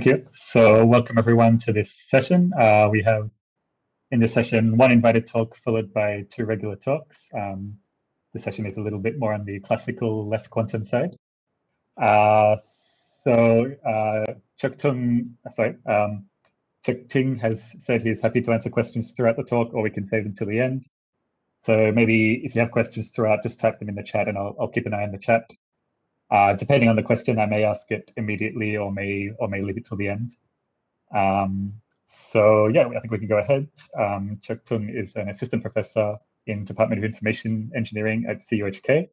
Thank you. So welcome everyone to this session. Uh, we have in this session one invited talk followed by two regular talks. Um, the session is a little bit more on the classical, less quantum side. Uh, so uh, Chuck Tung, sorry, um, Cheuk Ting has said he's happy to answer questions throughout the talk, or we can save them till the end. So maybe if you have questions throughout, just type them in the chat and I'll, I'll keep an eye on the chat. Uh, depending on the question, I may ask it immediately or may or may leave it till the end. Um, so yeah, I think we can go ahead. Um, Chuck Tung is an assistant professor in Department of Information Engineering at CUHK.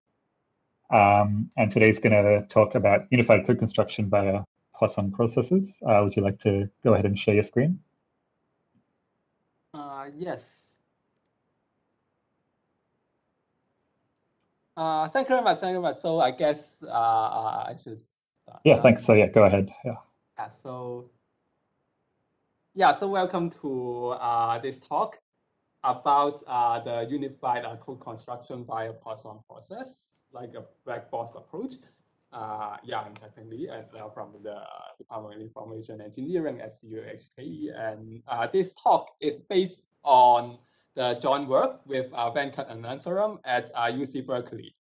Um, and today he's going to talk about unified code construction via Poisson processes. Uh, would you like to go ahead and share your screen? Uh, yes. Uh, thank you very much. Thank you very much. So I guess uh, uh I should start. Yeah, thanks. So yeah, go ahead. Yeah. Yeah. So yeah. So welcome to uh, this talk about uh, the unified uh, code construction via Poisson process, like a black box approach. Uh, yeah, I'm Cheuk Ting Li and uh, from the Department of Information Engineering at CUHK, and uh, this talk is based on the joint work with uh, Venkat Anantharam at uh, UC Berkeley.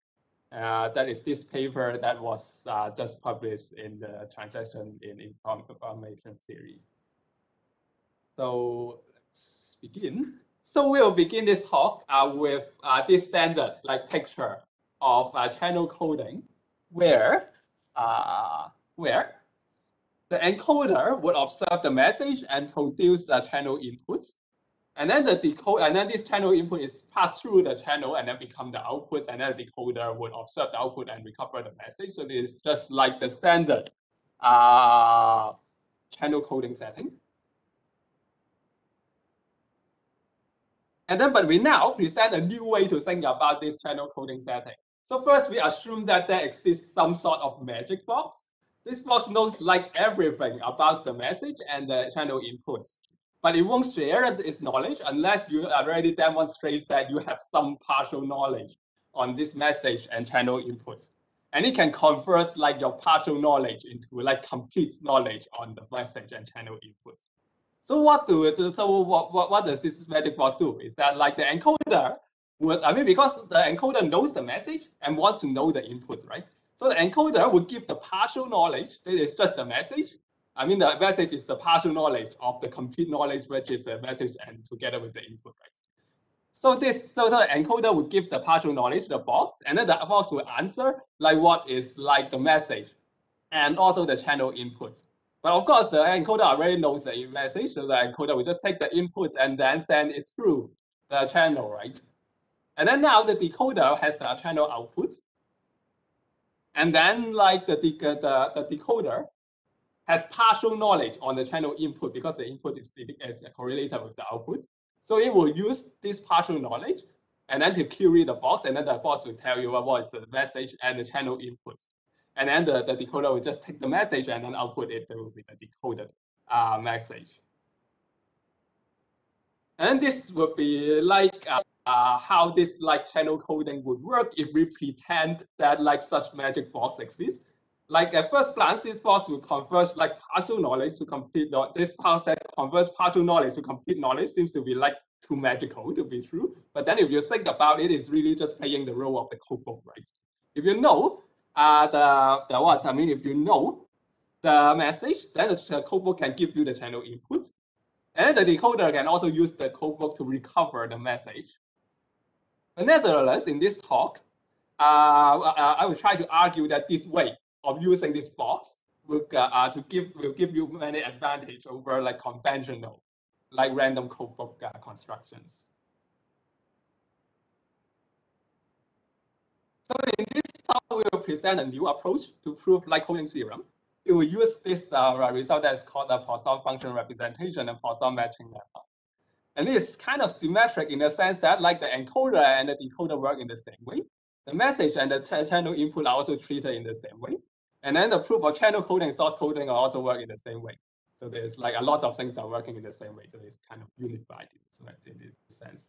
Uh, that is this paper that was uh, just published in the transaction in information theory. So let's begin. So we'll begin this talk uh, with uh, this standard like picture of uh, channel coding where, uh, where the encoder would observe the message and produce the channel input and then the decode, and then this channel input is passed through the channel and then become the output, and then the decoder would observe the output and recover the message. So this is just like the standard uh, channel coding setting. And then, but we now present a new way to think about this channel coding setting. So first, we assume that there exists some sort of magic box. This box knows like everything about the message and the channel inputs but it won't share its knowledge unless you already demonstrate that you have some partial knowledge on this message and channel input. And it can convert like your partial knowledge into like complete knowledge on the message and channel input. So what do it, so what, what, what does this magic box do? Is that like the encoder would, I mean, because the encoder knows the message and wants to know the input, right? So the encoder would give the partial knowledge, that is just the message, I mean, the message is the partial knowledge of the complete knowledge, which is the message and together with the input, right? So this, so, the encoder will give the partial knowledge to the box, and then the box will answer like what is like the message, and also the channel input. But of course, the encoder already knows the message, so the encoder will just take the inputs and then send it through the channel, right? And then now the decoder has the channel output. And then like the, the, the, the decoder has partial knowledge on the channel input because the input is, correlated with the output. So it will use this partial knowledge and then to query the box, and then the box will tell you what is the message and the channel input. And then the, the decoder will just take the message and then output it there will be the decoded uh, message. And this would be like uh, uh, how this like channel coding would work if we pretend that like such magic box exists like at first glance, this box will convert like partial knowledge to complete knowledge. this part process converts partial knowledge to complete knowledge seems to be like too magical to be true. But then if you think about it, it's really just playing the role of the codebook, right? If you know uh, the, the what, I mean, if you know the message, then the codebook can give you the channel input. And the decoder can also use the codebook to recover the message. But nevertheless, in this talk, uh, uh, I will try to argue that this way of using this box will uh, uh, to give will give you many advantage over like conventional, like random codebook uh, constructions. So in this talk, we will present a new approach to prove like coding theorem. It will use this uh, result that is called the Poisson function representation and Poisson matching method. And it's kind of symmetric in the sense that like the encoder and the decoder work in the same way. The message and the ch channel input are also treated in the same way. And then the proof of channel coding source coding are also work in the same way. So there's like a lot of things that are working in the same way. So it's kind of unified in this sense.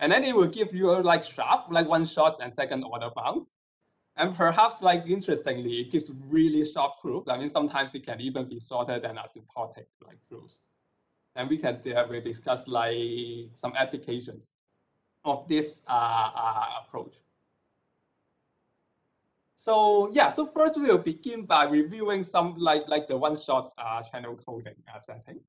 And then it will give you like sharp, like one shots and second order bounds. And perhaps like interestingly, it gives really sharp proofs. I mean, sometimes it can even be shorter than asymptotic like proofs. And we can uh, we discuss like some applications of this uh, uh, approach. So yeah, so first we will begin by reviewing some like like the one-shot uh, channel coding uh, setting.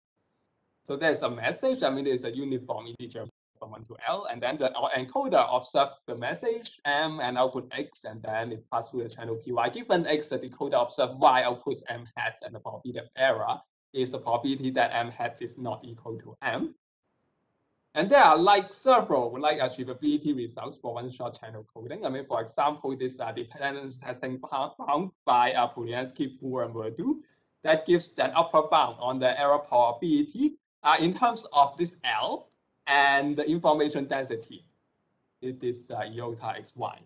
So there's a message. I mean, there's a uniform integer from 1 to L, and then the encoder observes the message M and output X, and then it passes through the channel PY. Given X, the decoder observes Y outputs M hats, and the probability of error is the probability that M hat is not equal to M. And there are like several like achievability results for one-shot channel coding. I mean, for example, this uh, dependence testing found by uh, Polyanskiy, Poor, and Verdu that gives an upper bound on the error probability uh, in terms of this L and the information density. It is uh, iota xy.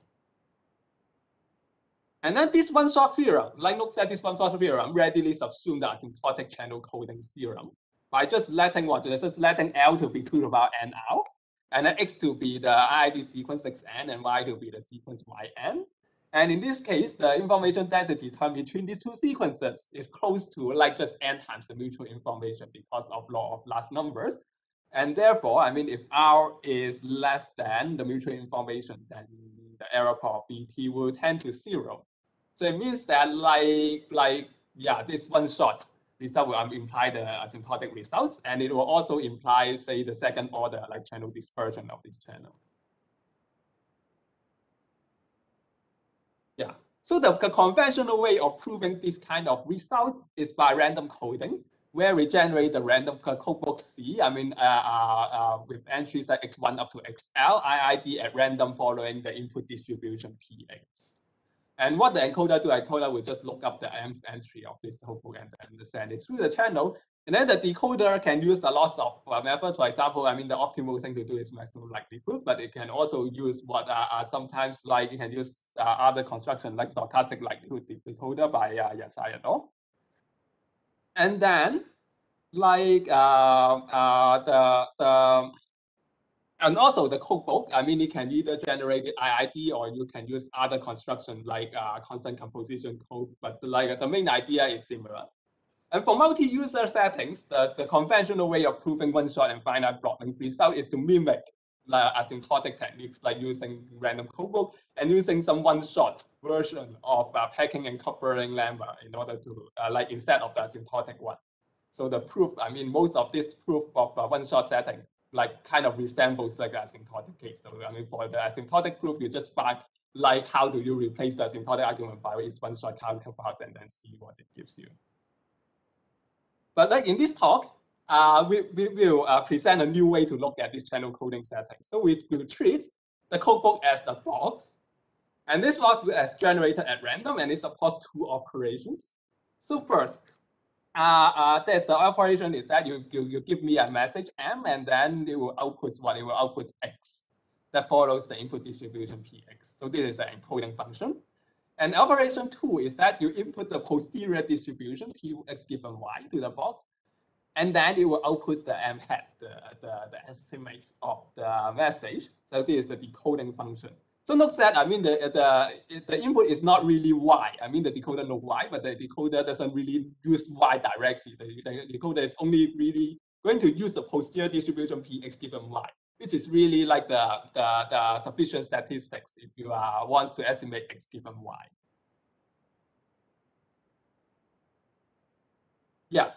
And then this one-shot theorem, like Nook said, this one-shot theorem readily subsumes the asymptotic channel coding theorem by just letting what? Just letting L to be 2 to the power n out, and then X to be the IID sequence xn, and Y to be the sequence yn. And in this case, the information density term between these two sequences is close to like just n times the mutual information because of law of large numbers. And therefore, I mean, if R is less than the mutual information, then the error probability will tend to zero. So it means that like, like yeah, this one shot result will imply the asymptotic results, and it will also imply, say, the second order, like channel dispersion of this channel. Yeah, so the, the conventional way of proving this kind of results is by random coding where we generate the random codebook C, I mean, uh, uh, uh, with entries like X1 up to XL, IID at random following the input distribution PX. And what the encoder do, encoder will just look up the M entry of this codebook and, send it through the channel. And then the decoder can use a lot of methods. For example, I mean, the optimal thing to do is maximum likelihood, but it can also use what are sometimes like you can use uh, other construction like stochastic likelihood decoder by uh. And then like uh, uh, the, the, and also the codebook, I mean, it can either generate IID or you can use other construction like uh, constant composition code, but like the main idea is similar. And for multi-user settings, the, the conventional way of proving one-shot and finite blocklength result is to mimic like asymptotic techniques like using random codebook and using some one-shot version of uh, packing and covering lemma in order to uh, like instead of the asymptotic one. So the proof, I mean, most of this proof of uh, one-shot setting like kind of resembles like asymptotic case. So I mean, for the asymptotic proof, you just find like how do you replace the asymptotic argument by its one-shot counterpart and then see what it gives you. But like in this talk, uh, we, we will uh, present a new way to look at this channel coding setting. So we will treat the codebook as a box. And this box is generated at random and it supports two operations. So first, uh, uh, the operation is that you, you, you give me a message M and then it will output what? It will output X that follows the input distribution PX. So this is the encoding function. And operation two is that you input the posterior distribution Px given Y to the box and then it will output the M hat, the, the, the estimates of the message. So this is the decoding function. So note that, I mean, the, the, the input is not really Y. I mean, the decoder knows Y, but the decoder doesn't really use Y directly. The, the decoder is only really going to use the posterior distribution Px given Y, which is really like the, the, the sufficient statistics if you uh, want to estimate X given Y. Yeah,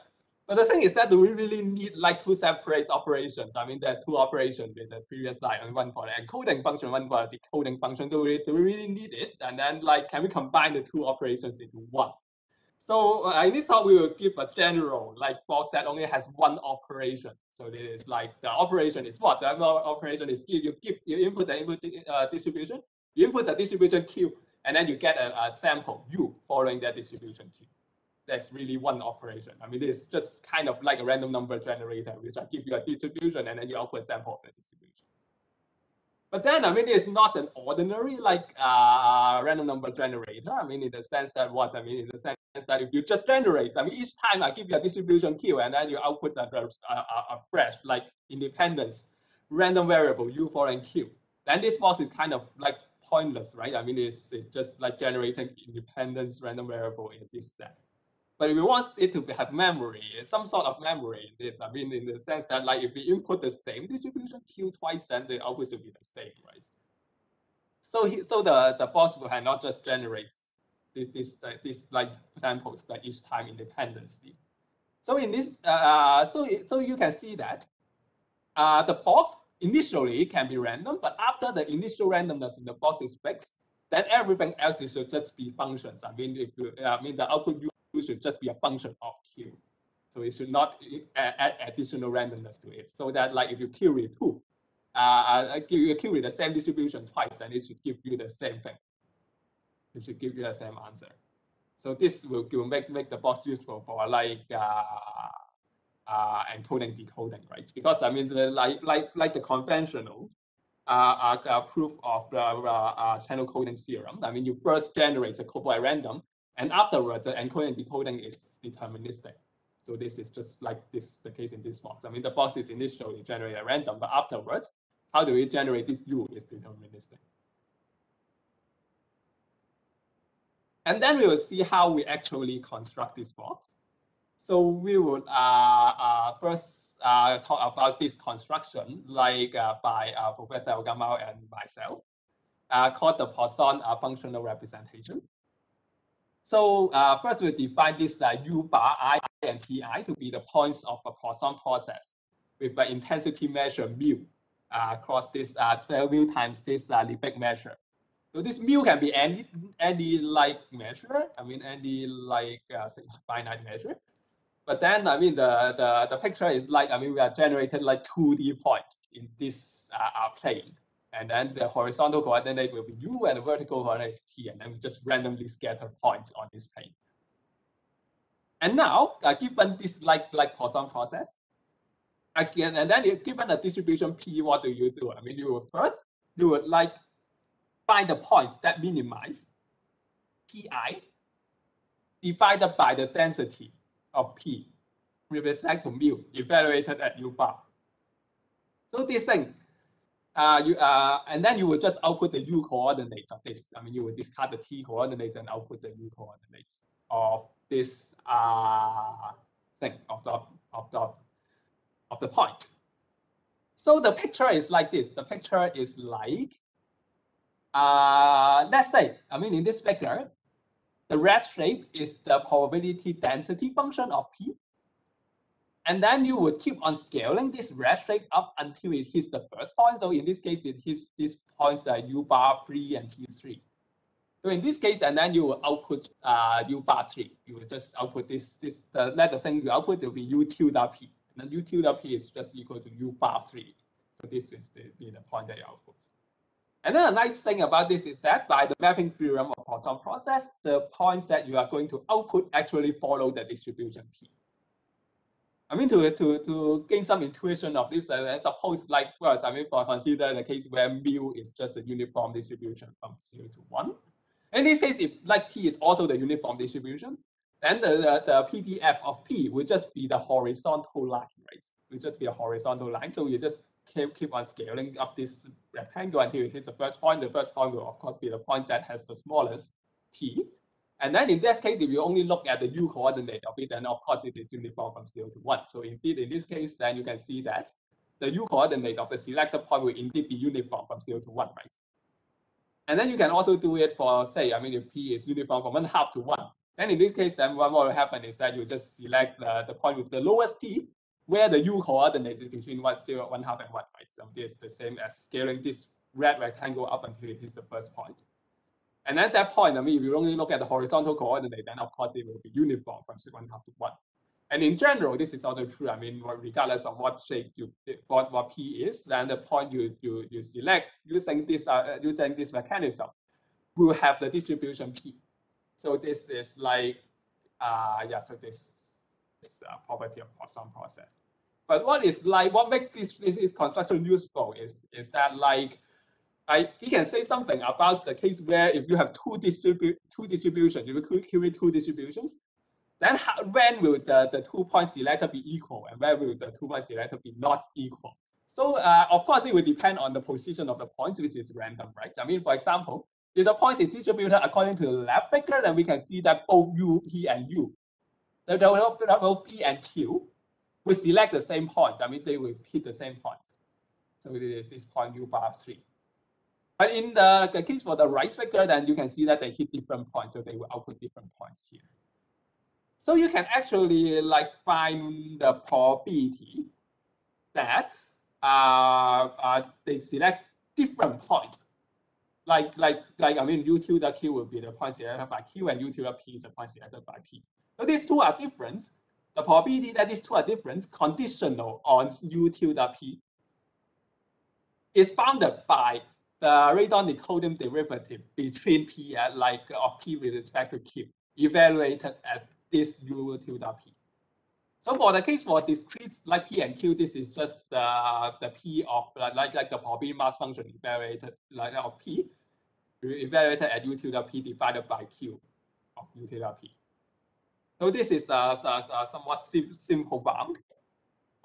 but the thing is that do we really need like two separate operations? I mean, there's two operations in the previous slide, and one for the encoding function, one for the decoding function. Do we, do we really need it? And then like, can we combine the two operations into one? So uh, in this talk, we will give a general like box that only has one operation. So this is like the operation is what? The operation is give you give you input the input uh, distribution, you input the distribution Q, and then you get a, a sample U following that distribution Q that's really one operation. I mean, it's just kind of like a random number generator, which I give you a distribution and then you output a sample of the distribution. But then, I mean, it's not an ordinary like uh, random number generator. I mean, in the sense that what I mean, in the sense that if you just generate, I mean, each time I give you a distribution Q and then you output a, a, a fresh like independence random variable U4 and Q, then this box is kind of like pointless, right? I mean, it's, it's just like generating independence random variable in this step. But if we want it to have memory, some sort of memory in this, I mean, in the sense that like if we input the same distribution Q twice, then the output should be the same, right? So he, so the, the box will have not just generate this, this, this like samples like each time independently. So in this, uh, uh, so, so you can see that uh, the box initially can be random, but after the initial randomness in the box is fixed, then everything else is should just be functions. I mean, if you, I mean, the output should just be a function of Q. So it should not add additional randomness to it. So that like if you query two, uh, give you a query the same distribution twice, then it should give you the same thing. It should give you the same answer. So this will, make, make the box useful for like uh, uh, encoding decoding, right? Because I mean, the, like like like the conventional uh, uh, proof of the uh, channel coding theorem. I mean, you first generate a code by random, and afterward, the encoding and decoding is deterministic. So this is just like this the case in this box. I mean, the box is initially generated at random, but afterwards, how do we generate this U is deterministic. And then we will see how we actually construct this box. So we will uh, uh, first uh, talk about this construction, like uh, by uh, Professor El Gamal and myself, uh, called the Poisson functional representation. So uh, first we define this uh, U bar I and Ti to be the points of a Poisson process with an intensity measure mu uh, across this uh, 12 mu times this uh, Lebesgue measure. So this mu can be any any like measure. I mean any like uh, finite measure. But then I mean the, the the picture is like I mean we are generating like 2D points in this uh plane. And then the horizontal coordinate will be u and the vertical coordinate is t. And then we just randomly scatter points on this plane. And now, uh, given this like, like Poisson process, again, and then given a distribution p, what do you do? I mean, you would first, you would like find the points that minimize ti divided by the density of p with respect to mu evaluated at u bar. So this thing uh, you, uh, and then you will just output the u coordinates of this. I mean, you will discard the t coordinates and output the u coordinates of this uh, thing of the of the of the point. So the picture is like this. The picture is like, uh, let's say, I mean, in this figure, the red shape is the probability density function of p. And then you would keep on scaling this red shape up until it hits the first point. So in this case, it hits these points like U bar 3 and T3. So in this case, and then you will output uh, U bar 3. You will just output this, this the letter thing you output will be U tilde P. And then U tilde P is just equal to U bar 3. So this is the, the point that you output. And then a nice thing about this is that by the mapping theorem of Poisson process, the points that you are going to output actually follow the distribution P. I mean, to, to, to gain some intuition of this, uh, suppose like, well, I mean, for consider the case where mu is just a uniform distribution from zero to one. In this case, if like p is also the uniform distribution, then the, the, the PDF of p will just be the horizontal line, right? It will just be a horizontal line. So you just keep, keep on scaling up this rectangle until it hits the first point. The first point will, of course, be the point that has the smallest t. And then in this case, if you only look at the u coordinate of it, then of course it is uniform from 0 to 1. So indeed, in this case, then you can see that the u coordinate of the selected point will indeed be uniform from 0 to 1, right? And then you can also do it for, say, I mean, if p is uniform from 1 half to 1, then in this case, then what will happen is that you just select the, the point with the lowest t, where the u coordinate is between 1, 0, 1 half, and 1, right? So this is the same as scaling this red rectangle up until it hits the first point. And at that point, I mean, if you only look at the horizontal coordinate, then of course it will be uniform from one half to one. And in general, this is also true. I mean, regardless of what shape you what, what P is, then the point you you you select using this uh, using this mechanism will have the distribution P. So this is like uh yeah, so this is a property of Poisson process. But what is like what makes this, this construction useful is is that like I, he can say something about the case where if you have two distribu two distributions, you create two distributions, then how, when will the, the two point selector be equal and where will the two point selector be not equal? So uh, of course, it will depend on the position of the points, which is random, right? I mean, for example, if the points is distributed according to the left figure, then we can see that both U, P, and U, the, both P and Q, will select the same point. I mean, they will hit the same point. So it is this point U bar 3. But in the, the case for the right vector, then you can see that they hit different points, so they will output different points here. So you can actually like find the probability that uh, uh, they select different points. Like, like, like, I mean, U tilde Q will be the point selected by Q and U tilde P is the point selected by P. So these two are different. The probability that these two are different, conditional on U tilde P, is bounded by the radon Nikodym derivative between P at like of P with respect to Q, evaluated at this U tilde P. So for the case for discrete like P and Q, this is just the, the P of like, like the probability mass function evaluated like of P, evaluated at U tilde P divided by Q of U tilde P. So this is a, a, a somewhat sim simple bound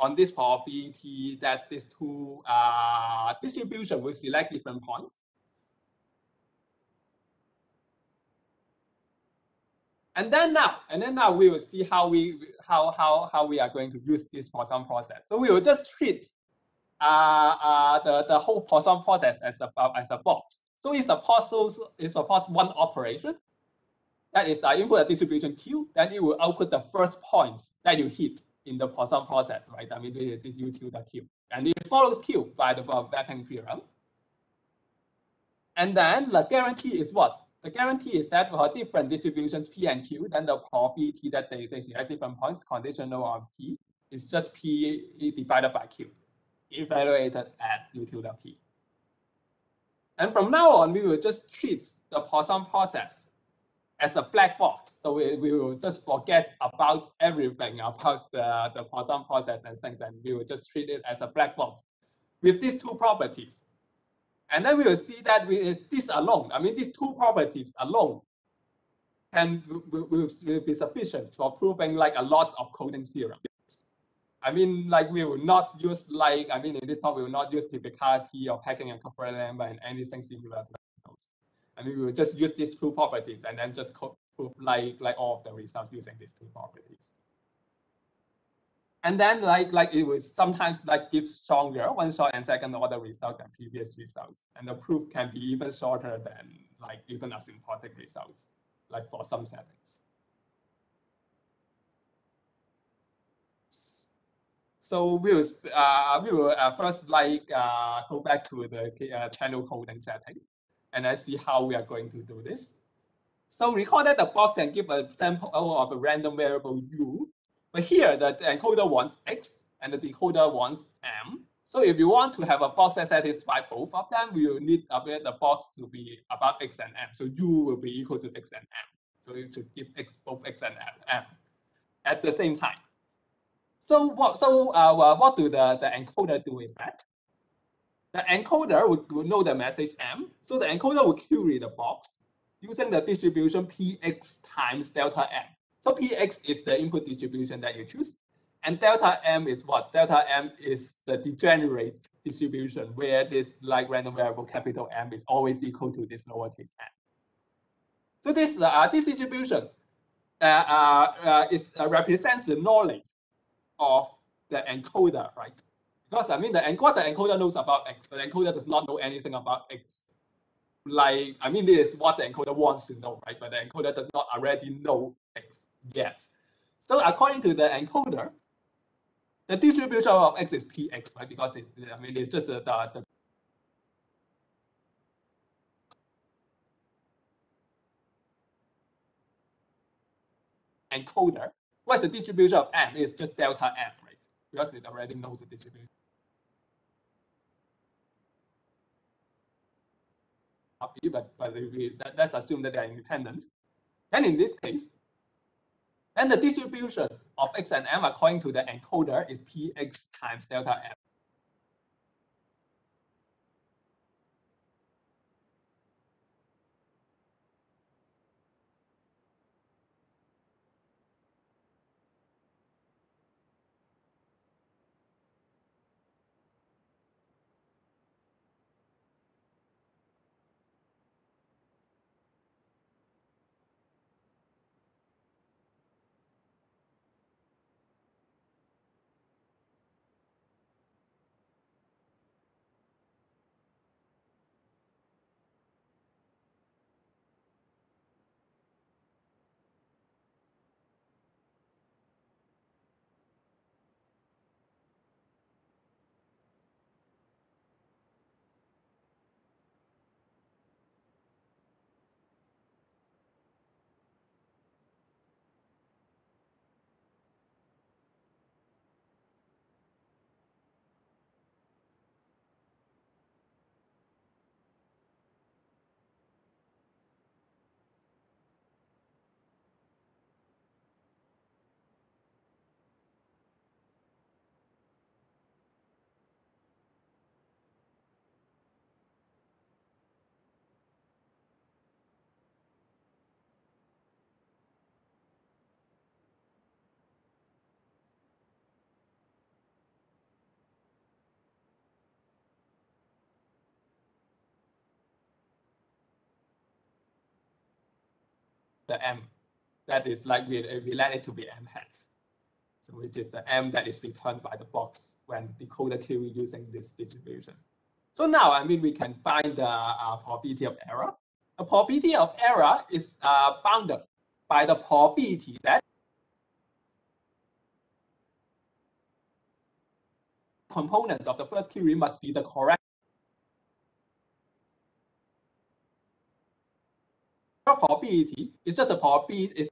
on this probability that these two uh, distribution will select different points. And then now, and then now we will see how we how how how we are going to use this Poisson process. So we will just treat uh, uh, the the whole Poisson process as a as a box. So it's a Poisson it's a one operation. That is, I uh, input a distribution Q, then it will output the first points that you hit in the Poisson process, right? I mean, this is U tilde Q, and it follows Q by the Veblen theorem. And then the guarantee is what? The guarantee is that for different distributions P and Q, then the probability that they, they select different points conditional on P is just P divided by Q, evaluated at U tilde P. And from now on, we will just treat the Poisson process as a black box. So we, we will just forget about everything about the, the Poisson process and things, and we will just treat it as a black box with these two properties. And then we will see that we, this alone, I mean, these two properties alone can will, will, be sufficient for proving like a lot of coding theorems. I mean, like we will not use like, I mean, in this talk, we will not use typicality or packing and number and anything similar mean, we will just use these two properties and then just prove like, like all of the results using these two properties. And then like like it will sometimes like give stronger one shot and second order result than previous results. And the proof can be even shorter than like even asymptotic results, like for some settings. So we will uh, we will uh, first like uh, go back to the uh, channel coding setting, and I see how we are going to do this. So recall that the box can give a sample of a random variable u but here, the, encoder wants X and the decoder wants M. So if you want to have a box that satisfies both of them, we will need the box to be about X and M. So U will be equal to X and M. So you should give X, both X and M at the same time. So what, so uh, what do the, the encoder do is that the encoder will, will know the message M. So the encoder will query the box using the distribution Px times delta M. So Px is the input distribution that you choose. And delta M is what? Delta M is the degenerate distribution where this like random variable capital M is always equal to this lowercase m. So this uh, this distribution uh, uh, uh is, uh, represents the knowledge of the encoder, right? Because I mean, the encoder, the encoder knows about X. The encoder does not know anything about X. Like, I mean, this is what the encoder wants to know, right? But the encoder does not already know X. yet. So according to the encoder, the distribution of x is px, right? Because it, I mean, it's just the, the encoder. What's the distribution of m? It's just delta m, right? Because it already knows the distribution. But, but we, that, let's assume that they are independent. Then in this case, then the distribution of x and m according to the encoder is px times delta m. the M. That is like we, we let it to be M hats. So which is the M that is returned by the box when decoder query using this distribution. So now, I mean, we can find the uh, probability of error. The probability of error is uh, bounded by the probability that components of the first query must be the correct probability is just a probability is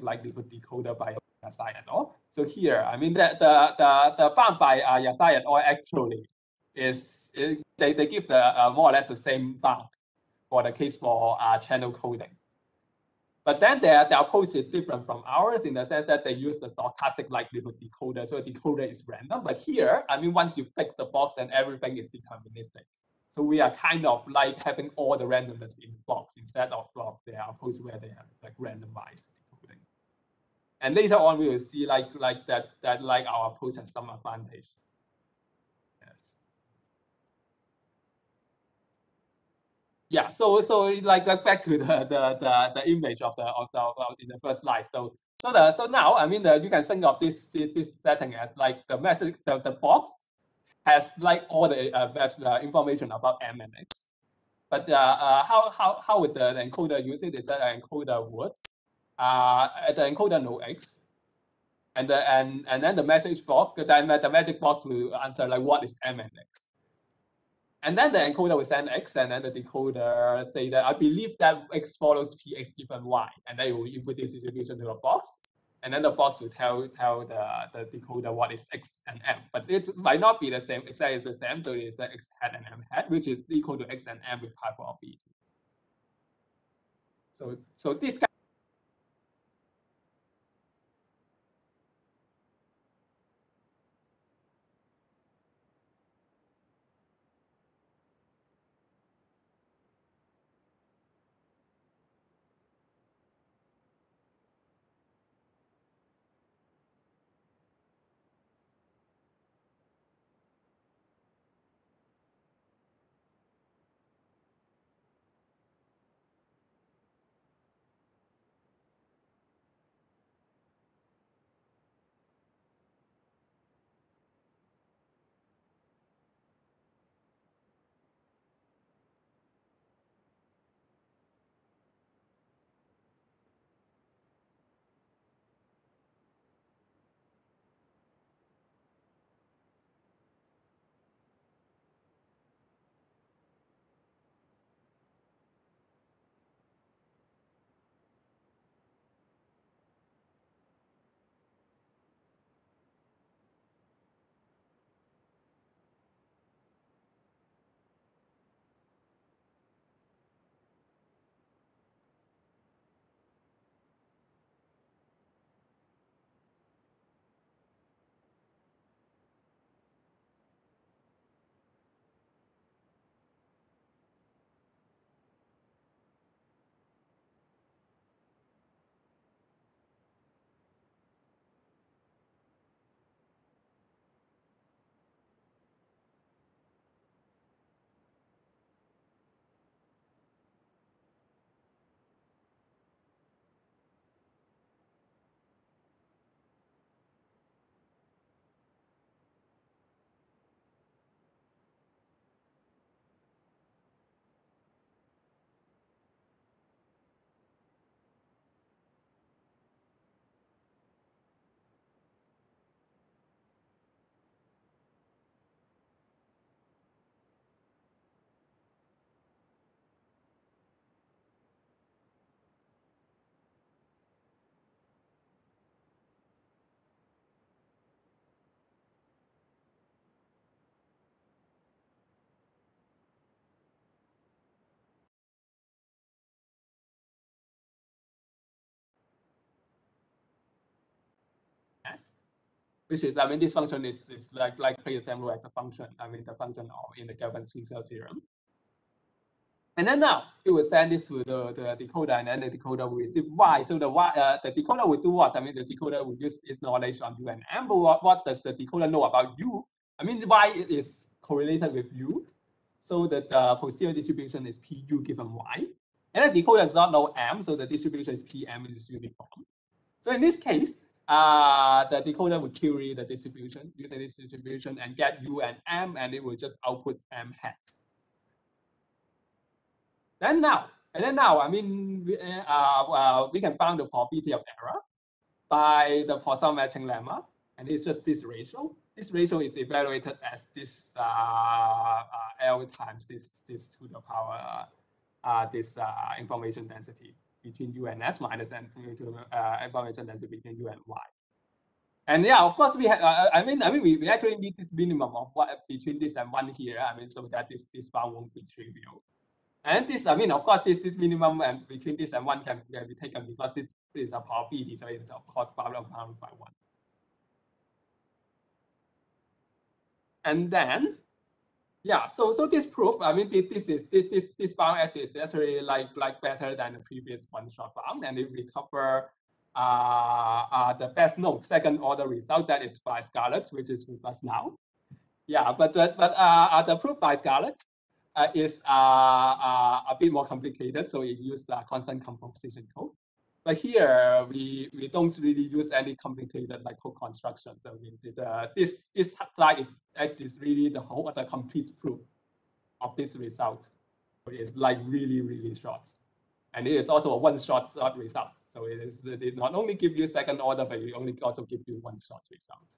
likelihood decoder by Yassaee and all. So here, I mean, the the the, the bound by uh, Yassaee and all actually is, is they, they give the uh, more or less the same bound for the case for uh, channel coding. But then their, their approach is different from ours in the sense that they use the stochastic likelihood decoder. So the decoder is random. But here, I mean, once you fix the box and everything is deterministic. So we are kind of like having all the randomness in the box instead of, of their approach where they have like randomized and later on we will see like like that that like our approach has some advantage. Yeah. So so like, like back to the the the, the image of the of the of, in the first slide. So so the so now I mean the you can think of this this, this setting as like the message the, the box has like all the uh, information about M and X. But uh, uh, how how how would the encoder use it? Is that encoder would uh, the encoder no x, and the, and and then the message box, then the magic box will answer like what is m and x. And then the encoder will send x, and then the decoder say that I believe that x follows px given y, and then it will input this distribution to the box, and then the box will tell tell the, the decoder what is x and m. But it might not be the same exactly the same, so it's x hat and m hat, which is equal to x and m with high probability. So so this which is, I mean, this function is, is like, like same as a function. I mean, the function of in the Gelfand-Pinsker theorem. And then now it will send this to the, the decoder, and then the decoder will receive y. So the y, uh, the decoder will do what? I mean, the decoder will use its knowledge on u and m. But what, what does the decoder know about you? I mean, y is correlated with u, so that the posterior distribution is pu given y. And the decoder does not know m, so the distribution is pm, which is uniform. So in this case, uh, the decoder will query the distribution using this distribution and get u and m, and it will just output m hat. Then now, and then now, I mean, we, uh, uh, we can find the probability of error by the Poisson matching lemma, and it's just this ratio. This ratio is evaluated as this uh, uh L times this this to the power uh, this uh, information density between U and S minus uh, and information density between U and Y. And yeah, of course, we have. Uh, uh, I mean, I mean, we, we actually need this minimum of what between this and one here. I mean, so that this this bound won't be trivial. And this, I mean, of course, this, this minimum and between this and one can, can be taken because this is a probability, so it's of course bounded by one. And then, yeah, so so this proof, I mean, this, is this this bound actually is actually like like better than the previous one shot bound, and it recover uh, uh, the best known second order result that is by Scarlett, which is with us now. Yeah, but but, but uh, uh the proof by Scarlett uh, is uh, uh, a bit more complicated, so it uses uh, constant composition code. But here we we don't really use any complicated like code construction. So we did, uh, this this slide is is really the whole the complete proof of this result. So it is like really really short, and it is also a one shot result. So it is it not only give you second order, but it only also give you one shot result.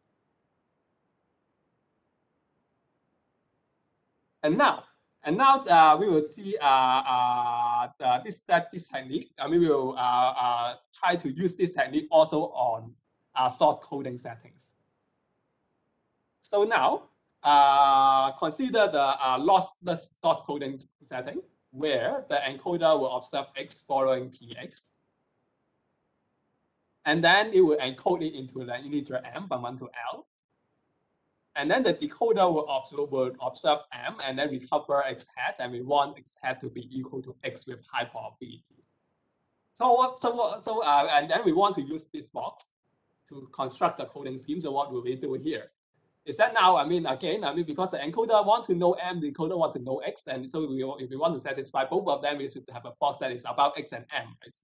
And now and now uh, we will see uh, uh, the, this, that, this technique. Uh, we will uh, uh, try to use this technique also on source coding settings. So now, consider the lossless source coding setting where the encoder will observe x following px. And then it will encode it into the integer m from 1 to L. And then the decoder will observe, will observe M and then recover X hat, and we want X hat to be equal to X with high probability. So what, so what, so, uh, and then we want to use this box to construct a coding scheme. So what will we do here? Is that now, I mean, again, I mean, because the encoder want to know M, the decoder want to know X, and so we, if we want to satisfy both of them, we should have a box that is about X and M, right?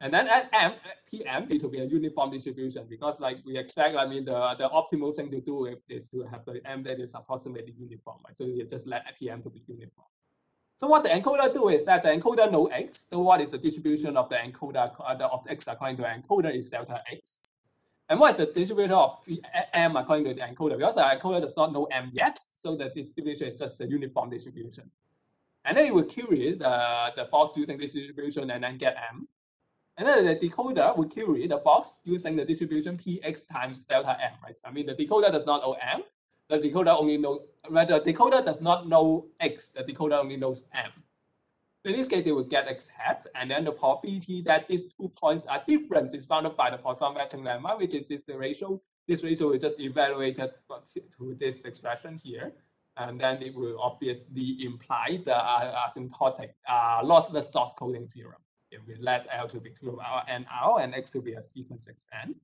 And then at M, PM, it will be a uniform distribution because like we expect, I mean, the, the optimal thing to do is to have the M that is approximately uniform, right? So you just let PM to be uniform. So what the encoder do is that the encoder know X. So what is the distribution of the encoder uh, of X according to the encoder is delta X. And what is the distribution of M according to the encoder? Because the encoder does not know M yet, so the distribution is just the uniform distribution. And then you will query the, the box using this distribution and then get M. And then the decoder will query the box using the distribution px times delta m, right? I mean, the decoder does not know m. The decoder only know, rather, the decoder does not know x. The decoder only knows m. In this case, it will get x hat, and then the probability that these two points are different is bounded by the Poisson matching lemma, which is this the ratio. This ratio is just evaluated to this expression here, and then it will obviously imply the uh, asymptotic uh, lossless source coding theorem if we let L to be true R and R and X to be a sequence Xn.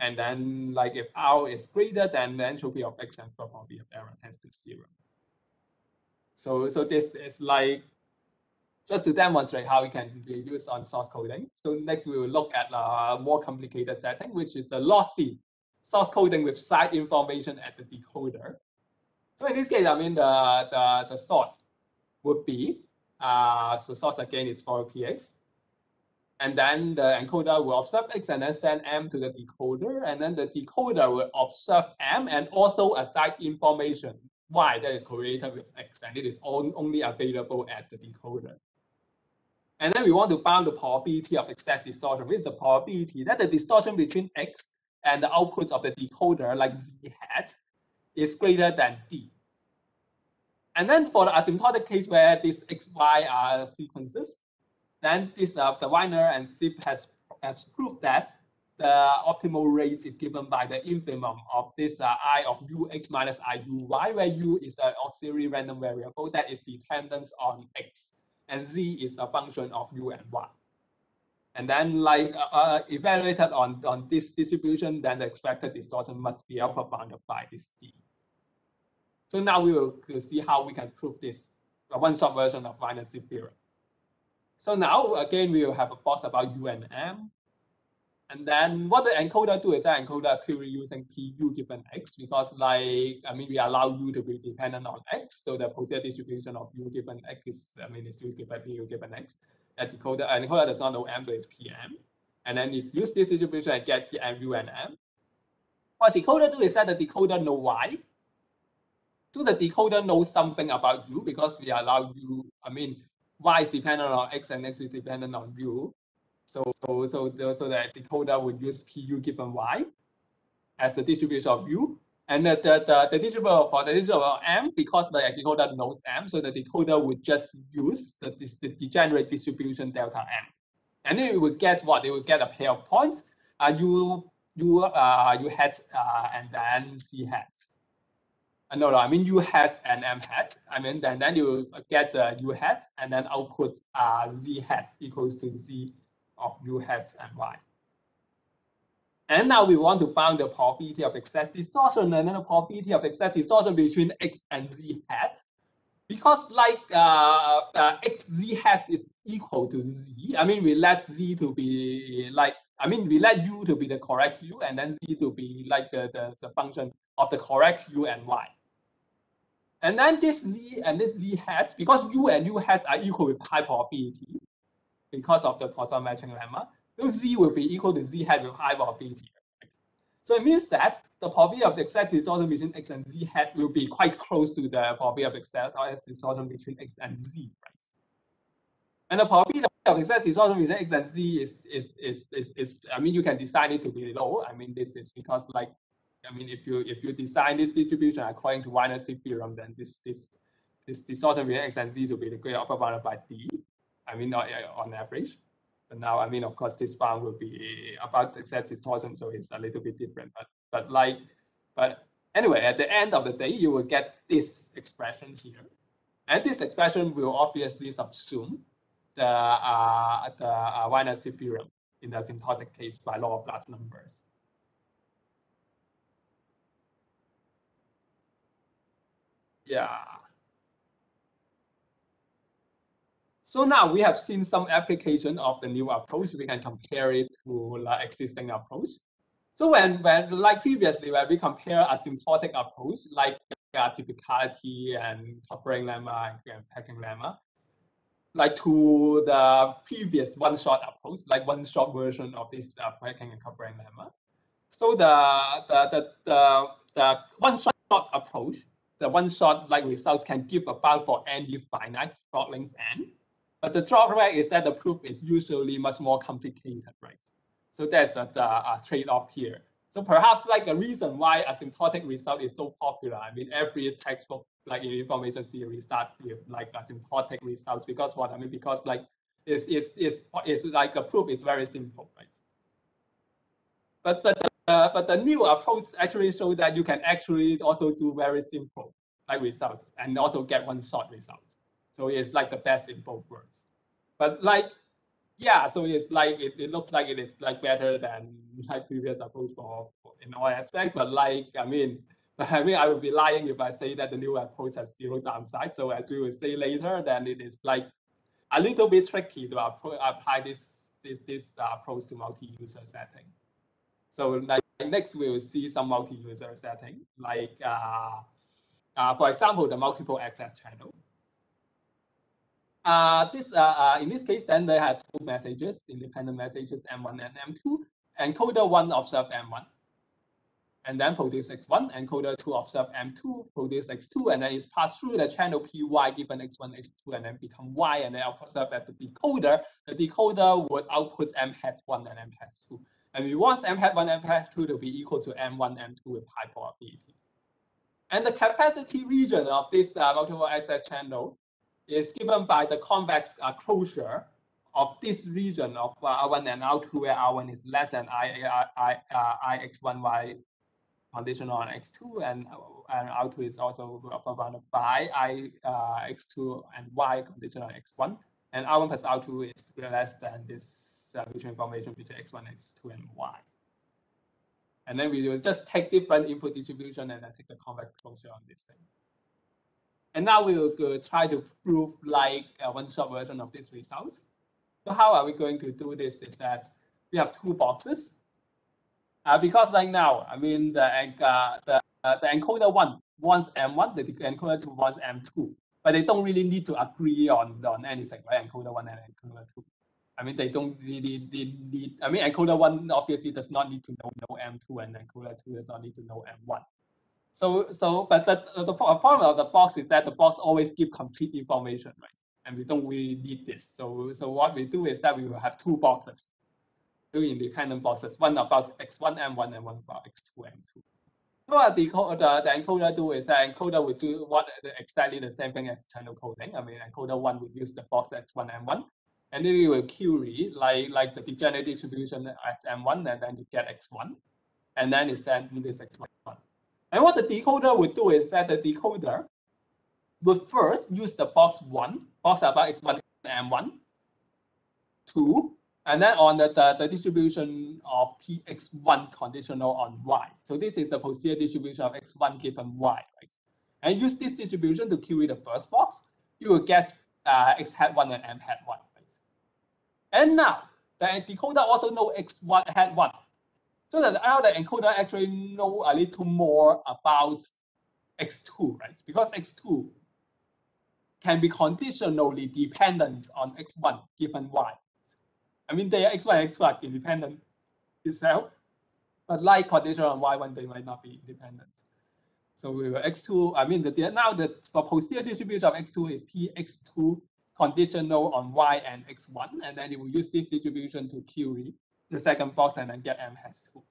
And then like if R is greater than the entropy of X and probability of error tends to zero. So, so this is like just to demonstrate how it can be used on source coding. So next we will look at a more complicated setting, which is the lossy source coding with side information at the decoder. So in this case, I mean the the, the source would be uh, so source again is for px and then the encoder will observe X and then send M to the decoder. And then the decoder will observe M and also assign information Y that is correlated with X. And it is only available at the decoder. And then we want to bound the probability of excess distortion, which is the probability that the distortion between X and the outputs of the decoder, like Z hat, is greater than D. And then for the asymptotic case where these X, Y are sequences, then this uh, the Wyner and Ziv has, has proved that the optimal rate is given by the infimum of this uh, i of ux minus iuy, where u is the auxiliary random variable that is dependent on x, and z is a function of u and y. And then like uh, uh, evaluated on, on this distribution, then the expected distortion must be upper bounded by this d. So now we will see how we can prove this, a one-shot version of Wyner-Ziv theorem. So now again, we will have a box about u and m. And then what the encoder do is that encoder purely using pu given x because like, I mean, we allow u to be dependent on x. So the Poisson distribution of u given x is, I mean, is u given pu given x. A decoder, a encoder does not know m, so it's pm. And then you use this distribution and get pm, u, and m. What decoder do is that the decoder know y. Do the decoder know something about u because we allow u, I mean, y is dependent on x and x is dependent on u. So, so, so, the, so the decoder would use pu given y as the distribution of u. And the, the, the, the distribution for the distribution of m, because the decoder knows m, so the decoder would just use the, the degenerate distribution delta m. And then it would get what? They would get a pair of points, uh, u, u, uh, u hat, uh, and then c hat. Uh, no, no, I mean u hat and m hat. I mean, then, then you get the u hat and then output uh, z hat equals to z of u hat and y. And now we want to find the probability of excess distortion and then the probability of excess distortion between x and z hat. Because like uh, uh, x z hat is equal to z, I mean, we let z to be like, I mean, we let u to be the correct u and then z to be like the, the, the function of the correct u and y. And then this z and this z hat, because u and u hat are equal with high probability, because of the Poisson matching lemma, this z will be equal to z hat with high probability. So it means that the probability of the excess distortion between x and z hat will be quite close to the probability of excess distortion between x and z, right? And the probability of excess distortion between x and z is, is, is, is, is, I mean, you can design it to be low. I mean, this is because like, I mean, if you if you design this distribution according to Wyner-Ziv theorem, then this this this x and z will be the greater upper bounded by d. I mean, on average. But now, I mean, of course, this bound will be about excess distortion, so it's a little bit different. But but like, but anyway, at the end of the day, you will get this expression here, and this expression will obviously subsume the uh, the uh, theorem in the asymptotic case by law of large numbers. Yeah. So now we have seen some application of the new approach. We can compare it to the existing approach. So when, when like previously, when we compare a asymptotic approach, like uh, typicality and covering lemma and packing lemma, like to the previous one-shot approach, like one-shot version of this uh, packing and covering lemma. So the the the the, the one-shot approach, the one-shot like results can give about for any finite blocklength n. But the drawback is that the proof is usually much more complicated, right? So that's a, a uh, trade-off here. So perhaps like a reason why asymptotic result is so popular. I mean, every textbook like in information theory starts with like asymptotic results because what I mean because like it's it's it's, it's like a proof is very simple, right? But but uh, but the new approach actually shows that you can actually also do very simple like results and also get one shot results. So it's like the best in both worlds. But like, yeah, so it's like it, it looks like it is like better than like previous approach for, for in all aspects. But like, I mean, I mean, I would be lying if I say that the new approach has zero downside. So as we will say later, then it is like a little bit tricky to apply this this this approach to multi-user setting. So like next we will see some multi-user setting, like uh, uh, for example, the multiple access channel. Uh, this uh, uh, in this case, then they had two messages, independent messages M1 and M2. Encoder 1 observe M1, and then produce X1. Encoder 2 observe M2, produce X2, and then it's passed through the channel PY given X1, X2, and then become Y, and then observe that the decoder, the decoder would output M hat 1 and M hat 2. And we want M hat 1, M hat 2 to be equal to M1, M2 with high probability. And the capacity region of this uh, multiple access channel is given by the convex uh, closure of this region of uh, R1 and R2 where R1 is less than I, I, I, uh, IX1 Y conditional on X2 and, and R2 is also bounded by I uh, X2 and Y conditional on X1 and R1 plus R2 is less than this mutual information between X1, X2 and Y. And then we will just take different input distribution and then take the convex closure on this thing. And now we will try to prove like a one-shot version of this result. So how are we going to do this is that we have two boxes. Uh, because like now, I mean, the, uh, the, uh, the encoder one wants M1, the encoder two wants M2, but they don't really need to agree on, on anything, right? Encoder one and encoder two. I mean, they don't really need, I mean, encoder one obviously does not need to know, know M2 and encoder two does not need to know M1. So, so, but the, the problem of the box is that the box always give complete information, right? And we don't really need this. So, so what we do is that we will have two boxes, two independent boxes, one about X1, M1, and one about X2, M2. What the, the, the encoder do is that encoder would do what exactly the same thing as channel coding. I mean, encoder one would use the box X1, M1, and then you will query like like the degenerate distribution as M1, and then you get X1, and then it send this X1. And what the decoder would do is that the decoder would first use the box one, box about X1 and M1, two, and then on the, the, the, distribution of px1 conditional on y. So this is the posterior distribution of x1 given y, right? And use this distribution to query the first box, you will get uh, x hat 1 and m hat 1. And now, the decoder also know x1 had 1. So that now the encoder actually know a little more about x2, right? Because x2 can be conditionally dependent on x1 given y. I mean, they are x1 and x2 are independent itself, but like conditional on y1, they might not be independent. So we will x2, I mean, the, now the posterior distribution of x2 is px2 conditional on y and x1, and then you will use this distribution to query the second box and then get m has 2.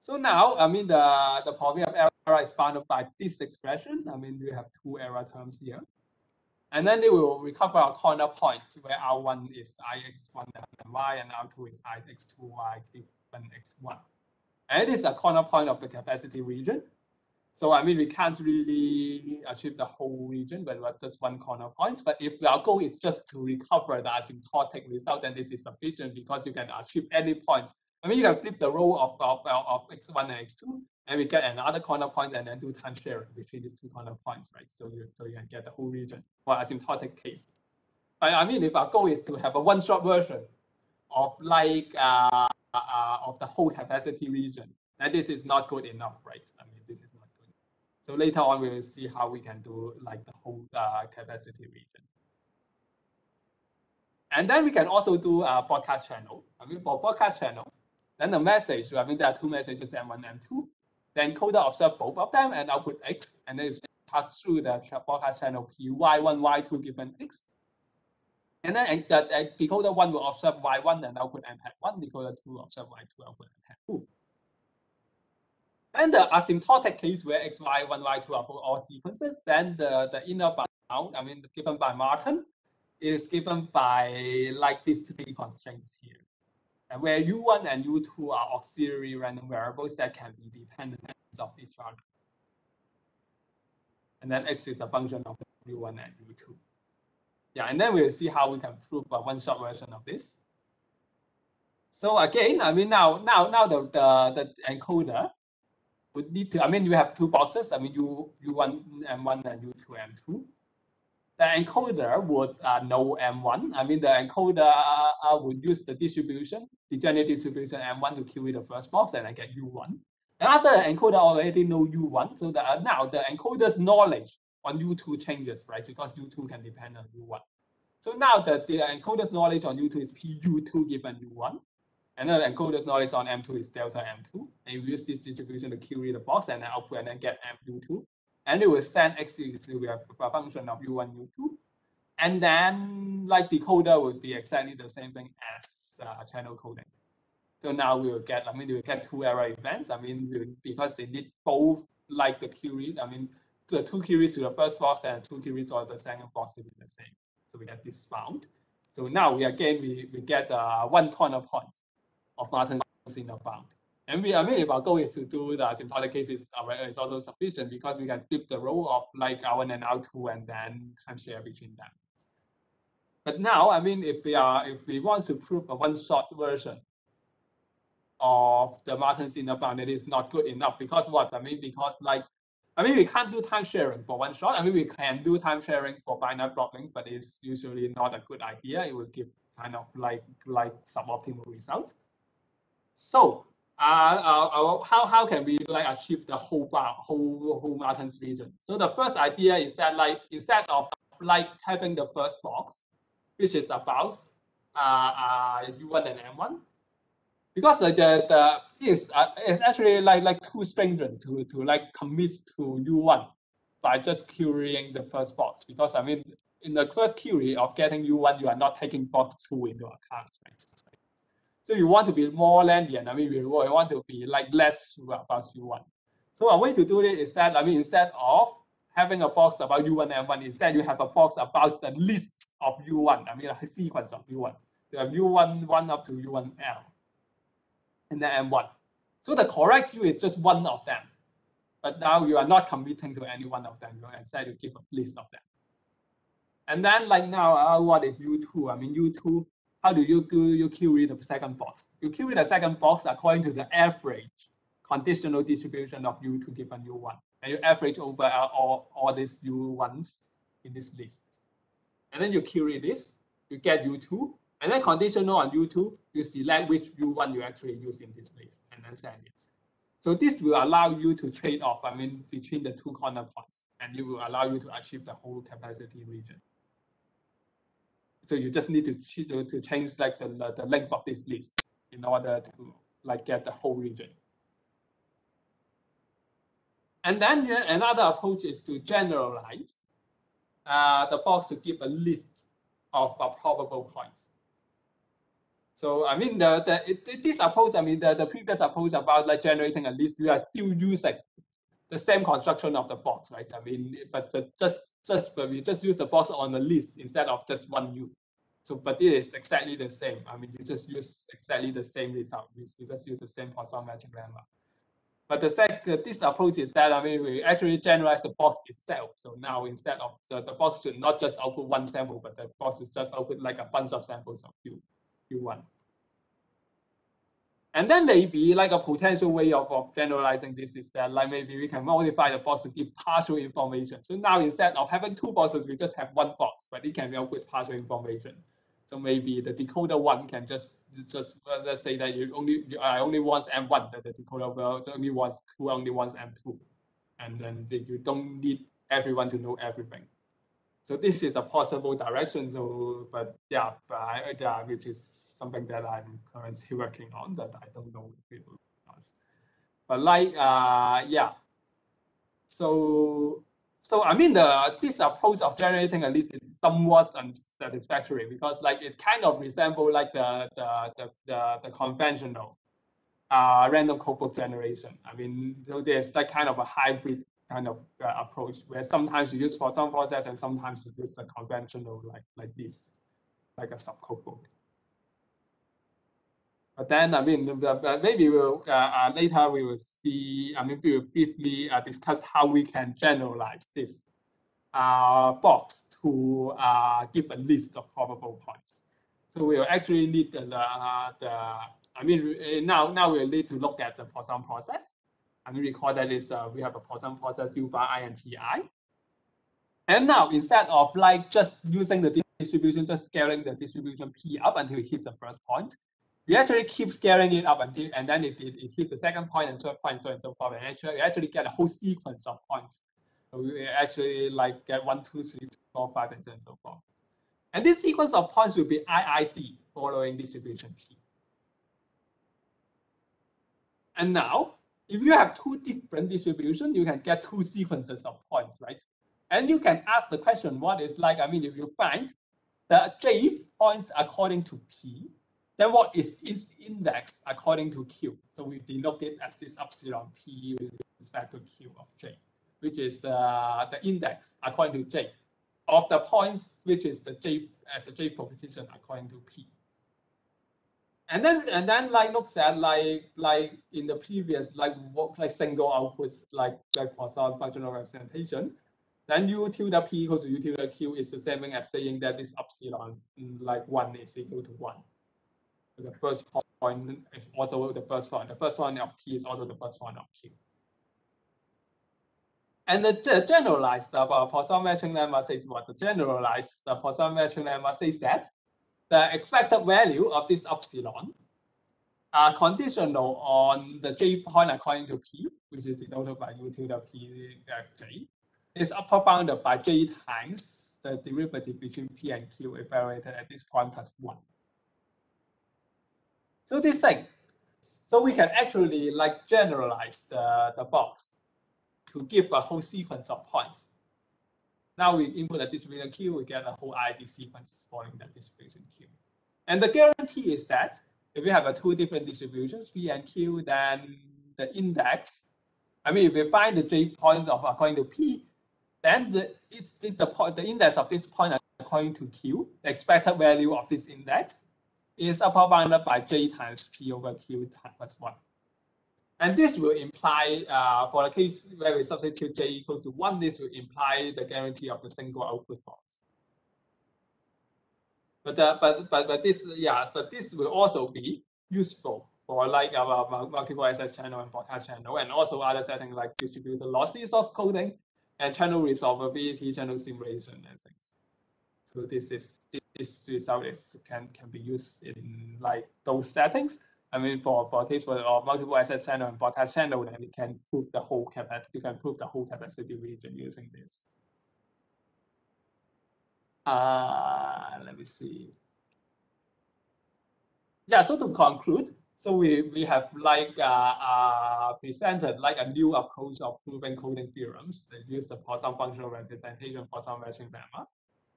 So now, I mean, the, the probability of error is bounded by this expression. I mean, we have two error terms here. And then they will recover our corner points where R1 is IX1 and Y and R2 is IX2Y given X1. And it is a corner point of the capacity region. So I mean, we can't really achieve the whole region, but just one corner point. But if our goal is just to recover the asymptotic result, then this is sufficient because you can achieve any point. I mean, you can flip the row of, of, of x1 and x2, and we get another corner point and then do time sharing between these two corner points, right? So you, so you can get the whole region for asymptotic case. But I mean, if our goal is to have a one-shot version of like uh, uh, of the whole capacity region, then this is not good enough, right? I mean, this is so later on, we will see how we can do like the whole uh, capacity region. And then we can also do a broadcast channel. I mean, for broadcast channel, then the message, I mean, there are two messages, M1 M2. Then encoder observe both of them and output X, and then it's passed through the broadcast channel PY1, Y2 given X. And then the, the decoder 1 will observe Y1 and output M 1, decoder 2 will observe Y2 output M 2. And the asymptotic case where x, y, 1, y, 2 are all sequences, then the, the inner bound, I mean, given by Marton, is given by like these three constraints here. And where U1 and U2 are auxiliary random variables that can be dependent of each other. And then X is a function of U1 and U2. Yeah, and then we'll see how we can prove a one-shot version of this. So again, I mean now now now the the, the encoder would need to, I mean, you have two boxes. I mean, you U1 M1 and U2 M2. The encoder would uh, know M1. I mean, the encoder uh, uh, would use the distribution, degenerate distribution M1 to query the first box, and I get U1. And after the encoder already know U1, so that uh, now the encoder's knowledge on U2 changes, right? Because U2 can depend on U1. So now the, the encoder's knowledge on U2 is PU2 given U1. The encoder's knowledge on M2 is delta M2. And you use this distribution to query the box and then output and then get M2. And it will send X to a function of U1, U2. And then like decoder would be exactly the same thing as uh, channel coding. So now we will get, I mean, we will get two error events. I mean, because they need both like the queries. I mean, the two queries to the first box and two queries to the second box to be the same. So we get this bound. So now we again we, we get uh, one corner point of Marton's inner bound. And we, I mean, if our goal is to do the asymptotic cases, uh, it's also sufficient because we can flip the role of like R1 and R2 and then timeshare between them. But now, I mean, if we are, if we want to prove a one-shot version of the Marton's inner bound, it is not good enough because what? I mean, because like, I mean, we can't do time sharing for one shot. I mean, we can do time sharing for binary blocklength, but it's usually not a good idea. It will give kind of like like suboptimal results. So uh, uh, how, how can we like achieve the whole bar, whole, whole Marton's region? So the first idea is that like instead of like having the first box, which is about uh, uh, U1 and M1, because the the, the is uh, is actually like like too stringent to to like commit to U1 by just querying the first box. Because I mean, in the first query of getting U1, you are not taking box two into account, right? So you want to be more lenient. I mean, we want to be like less about U1. So a way to do it is that, I mean, instead of having a box about U1 and M1, instead you have a box about the list of U1, I mean, a sequence of U1. You have U1, 1 up to U1L, and then M1. So the correct U is just one of them. But now you are not committing to any one of them. You instead you give a list of them. And then like now, uh, what is U2? I mean, U2 how do you do query the second box? You query the second box according to the average conditional distribution of U2 given U1. And you average over all, all these U1s in this list. And then you query this, you get U2, and then conditional on U2, you select which U1 you actually use in this list and then send it. So this will allow you to trade off, I mean, between the two corner points, and it will allow you to achieve the whole capacity region. So you just need to, to, change like the, the length of this list in order to like get the whole region. And then another approach is to generalize uh, the box to give a list of uh, probable points. So I mean, the, the it, this approach, I mean, the, the previous approach about like generating a list, we are still using the same construction of the box, right? I mean, but, but just just but we just use the box on the list instead of just one U. So, but it is exactly the same. I mean, you just use exactly the same result. You, just use the same Poisson matching lemma. But the second, this approach is that, I mean, we actually generalize the box itself. So now instead of the, the box should not just output one sample, but the box is just output like a bunch of samples of U, U1. And then maybe like a potential way of, of generalizing this is that like maybe we can modify the box to give partial information. So now instead of having two boxes, we just have one box, but it can be output partial information. So maybe the decoder one can just just let's say that you only I only wants M1, that the decoder will only wants two, only wants M2. And then you don't need everyone to know everything. So this is a possible direction. So, but yeah, but yeah, which is something that I'm currently working on that I don't know if it pass. But like, uh, yeah. So, so I mean, the this approach of generating a list is somewhat unsatisfactory because like it kind of resembles like the the the the, the conventional uh, random codebook generation. I mean, so there's that kind of a hybrid kind of uh, approach where sometimes you use Poisson process and sometimes you use a conventional like like this, like a subcodebook. But then, I mean, maybe we'll, uh, uh, later we will see, I mean, we will briefly uh, discuss how we can generalize this uh, box to uh, give a list of probable points. So we'll actually need the, the I mean, now, now we'll need to look at the Poisson process. I mean, recall that is uh, we have a Poisson process U bar I and Ti. And now instead of like just using the distribution, just scaling the distribution P up until it hits the first point, we actually keep scaling it up until and then it, it, it hits the second point and third point, so and so forth. And actually, we actually get a whole sequence of points. So we actually like get one, two, three, four, five, and so and so forth. And this sequence of points will be IID following distribution P. And now if you have two different distributions, you can get two sequences of points, right? And you can ask the question, what is like, I mean, if you find the J points according to P, then what is its index according to Q? So we denote it as this epsilon P with respect to Q of J, which is the, the index according to J of the points which is the j at the j position according to p. And then and then like look at like like in the previous like what like single outputs like like Poisson functional representation, then u tilde p equals u tilde q is the same thing as saying that this epsilon like one is equal to one. The first point is also the first one. The first one of p is also the first one of q. And the generalized uh, Poisson matching lemma says what? The generalized the Poisson matching lemma says that the expected value of this epsilon are conditional on the j point according to p, which is denoted by u tilde p uh, j, is upper bounded by j times the derivative between p and q evaluated at this point plus one. So this thing, so we can actually like generalize the, the box to give a whole sequence of points. Now we input a distribution Q, we get a whole ID sequence following that distribution Q. And the guarantee is that if we have a two different distributions, P and Q, then the index, I mean, if we find the J points of according to P, then the it's this the point the index of this point according to Q, the expected value of this index is upper bounded by J times P over Q times plus one. And this will imply, uh, for the case where we substitute j equals to 1, this will imply the guarantee of the single output box. But, uh, but, but, but this, yeah, but this will also be useful for like our multiple access channel and broadcast channel, and also other settings like distributed lossy source coding and channel resolvability, channel simulation, and things. So this is this, this result is can can be used in like those settings. I mean, for, for case for uh, multiple access channel and broadcast channel, then we can prove the whole capacity. You can prove the whole capacity region using this. Uh, let me see. Yeah, so to conclude, so we, we have like uh, uh, presented like a new approach of proving coding theorems that use the Poisson functional representation Poisson matching lemma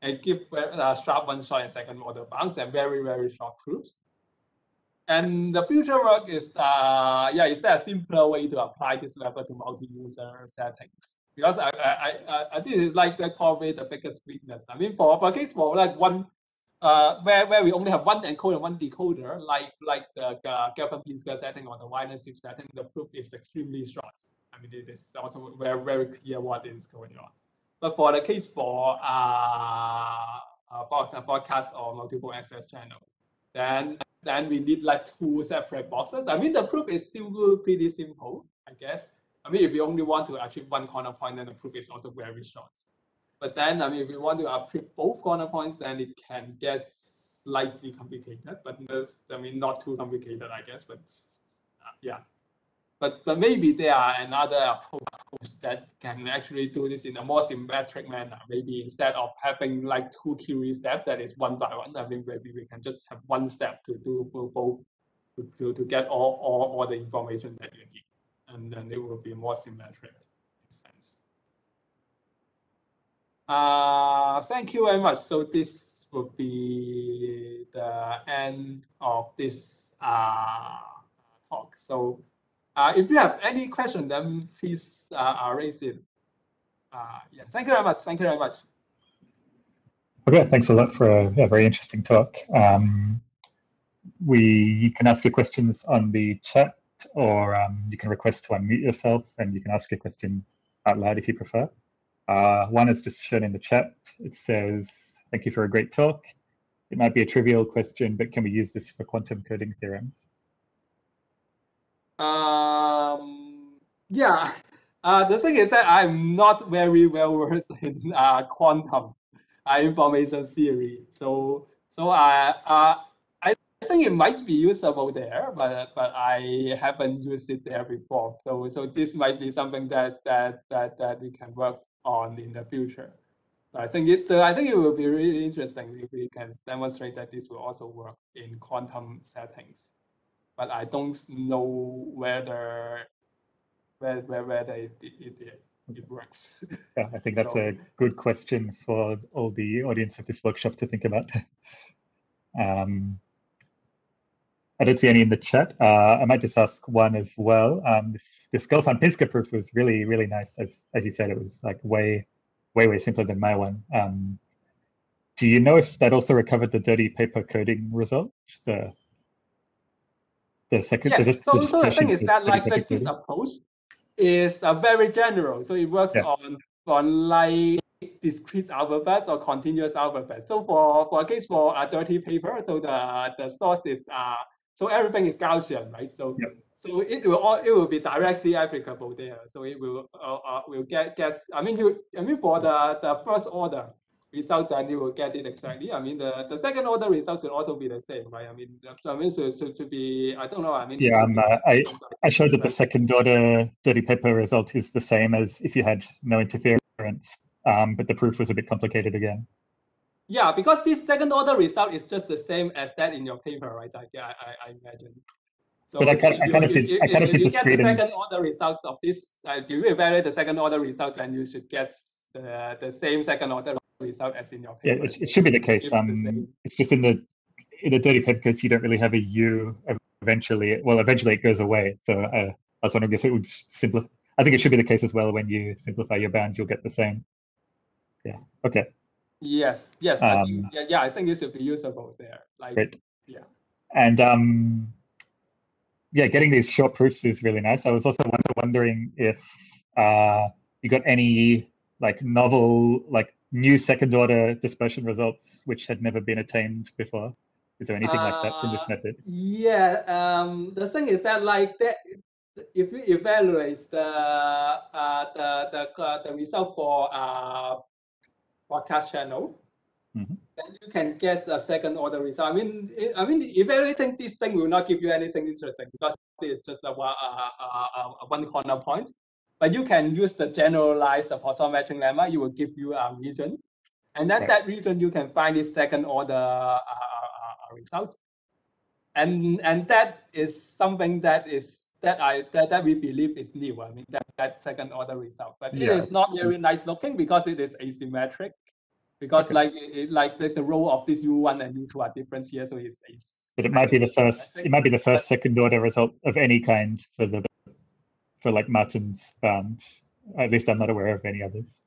and give uh, sharp one shot and second order bounds and very, very short proofs. And the future work is, uh, yeah, is there a simpler way to apply this method to multi-user settings? Because I, I, I, I think it's like, like probably the biggest weakness. I mean, for, for a case for like one, uh, where, where we only have one encoder and one decoder, like like the uh, Gelfand-Pinsker setting or the Wyner-Ziv setting, the proof is extremely short. I mean, it is also very, very clear what is going on. But for the case for uh, uh, broadcast or multiple access channel, then then we need like two separate boxes. I mean, the proof is still pretty simple, I guess. I mean, if you only want to achieve one corner point, then the proof is also very short. But then, I mean, if you want to achieve both corner points, then it can get slightly complicated, but I mean, not too complicated, I guess, but uh, yeah. But, but maybe there are another approach that can actually do this in a more symmetric manner. Maybe instead of having like two query steps that is one by one, I mean, maybe we can just have one step to do both to, to, to get all, all, all the information that you need. And then it will be more symmetric in sense. Uh, thank you very much. So this will be the end of this uh, talk. So uh, if you have any question, then please uh, raise it. Uh, yeah, thank you very much. Thank you very much. Okay, thanks a lot for a yeah, very interesting talk. Um, we you can ask your questions on the chat, or um, you can request to unmute yourself, and you can ask your question out loud if you prefer. Uh, one is just shown in the chat. It says, "Thank you for a great talk. It might be a trivial question, but can we use this for quantum coding theorems?" Um, yeah, uh, the thing is that I'm not very well versed in uh, quantum uh, information theory. So, so I, uh, I think it might be usable there, but but I haven't used it there before. So, so this might be something that that that that we can work on in the future. I think it. I think it will be really interesting if we can demonstrate that this will also work in quantum settings but I don't know whether whether whether it it, it, it works. Yeah, I think that's so, a good question for all the audience of this workshop to think about. um, I don't see any in the chat. Uh, I might just ask one as well. Um, this this Gelfand-Pinsker proof was really really nice. As as you said, it was like way way way simpler than my one. Um, do you know if that also recovered the dirty paper coding result? The the second. Yes. The, so, the so the thing is that like, like this approach is uh, very general. So it works Yeah. on on like discrete alphabets or continuous alphabets. So for for a case for a dirty paper, so the the source is uh so everything is Gaussian, right? So so it will all it will be directly applicable there. So it will uh, uh will get guess. I mean you I mean for the the first order result then you will get it exactly. I mean the the second order result should also be the same, right? I mean so I mean so should, should be I don't know. I mean Yeah, um, uh, I- the same, but I showed that the second order dirty paper result is the same as if you had no interference, um, but the proof was a bit complicated again. Yeah, because this second order result is just the same as that in your paper, right? I, I, I- I imagine. So But I kind- if I you- kind of did- you- I kind of if did you get the second order results of this, uh, if you evaluate the second order result, then you should get the, the same second order result as in your Yeah, it, it should be the case. Um, it's just in the in the dirty paper case, you don't really have a U. Eventually, well, eventually it goes away. So uh, I was wondering if it would simplify. I think it should be the case as well. When you simplify your bounds, you'll get the same. Yeah. Okay. Yes, yes, I think, Um, yeah, yeah, I think it should be usable there. Like, Great. yeah. And um, yeah, getting these short proofs is really nice. I was also wondering if uh, you got any like novel, like new second order dispersion results which had never been attained before. Is there anything like that from this Uh, method? Yeah, um, the thing is that like that, if you evaluate the uh, the the uh, the result for uh broadcast channel, Mhm. then you can get a second order result. I mean, I- I mean, evaluating this thing will not give you anything interesting because it's just a, uh, uh, uh, a one corner point. But you can use the generalized Poisson matching lemma. It will give you a region, and then Right. that region you can find this second order uh, uh, uh, result and and that is something that is that I that, that we believe is new. I mean that, that second order result, but Yeah. it is not very nice looking because it is asymmetric. Because Okay. like it, like the, the role of this U1 and U2 are different here, so it's, it's But it might be the first. It might be the first second order result of any kind for the for like Marton's bound. At least I'm not aware of any others.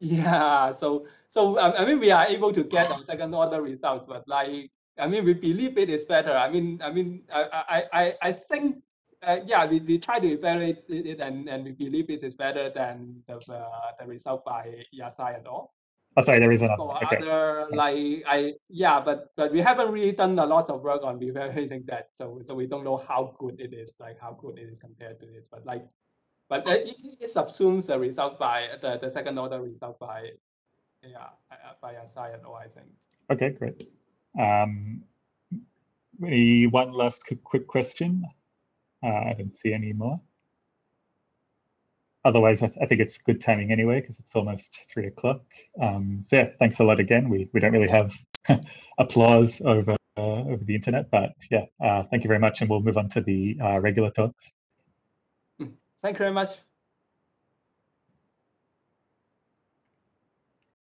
Yeah, so so I, mean we are able to get a second order results, but like I mean we believe it is better. I mean I mean I I I, I think uh, yeah we, we try to evaluate it it and, and we believe it is better than the uh, the result by Yassaee and all. Oh, sorry, there is another. Okay. other like I yeah, but but we haven't really done a lot of work on evaluating that, so so we don't know how good it is, like how good it is compared to this. But like, but uh, it, it- subsumes the result by the, the second order result by yeah uh, by Yassaee and I think. Okay, great. Um, maybe one last quick, quick question. Uh, I don't see any more. Otherwise, I, I think it's good timing anyway because it's almost three o'clock. Um, so yeah, thanks a lot again. We we don't really have applause over uh, over the internet, but yeah, uh, thank you very much, and we'll move on to the uh, regular talks. Thank you very much.